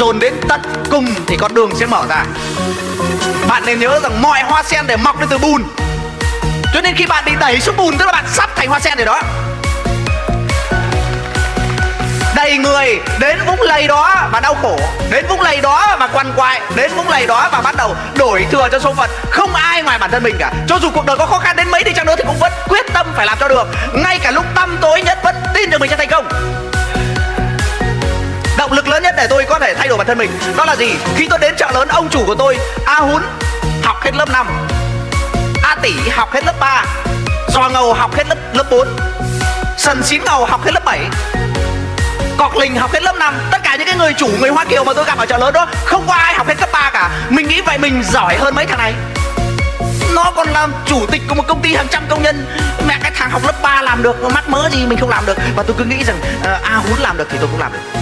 dồn đến tận cùng thì con đường sẽ mở ra. Bạn nên nhớ rằng mọi hoa sen để mọc lên từ bùn. Cho nên khi bạn bị đẩy xuống bùn, tức là bạn sắp thành hoa sen rồi đó. Đầy người đến vũng lầy đó và đau khổ, đến vũng lầy đó và quằn quại, đến vũng lầy đó và bắt đầu đổi thừa cho số phận. Không ai ngoài bản thân mình cả. Cho dù cuộc đời có khó khăn đến mấy đi chăng nữa thì cũng vẫn quyết tâm phải làm cho được. Ngay cả lúc tâm tối nhất vẫn để tôi có thể thay đổi bản thân mình. Đó là gì? Khi tôi đến chợ lớn ông chủ của tôi a hún học hết lớp 5 a tỷ học hết lớp 3 giò ngầu học hết lớp lớp 4 sần xín ngầu học hết lớp 7 cọc lình học hết lớp 5 tất cả những cái người chủ người hoa kiều mà tôi gặp ở chợ lớn đó không có ai học hết cấp 3 cả. Mình nghĩ vậy mình giỏi hơn mấy thằng này. Nó còn làm chủ tịch của một công ty hàng trăm công nhân. Mẹ cái thằng học lớp 3 làm được mắc mớ gì mình không làm được. Và tôi cứ nghĩ rằng uh, a hún làm được thì tôi cũng làm được.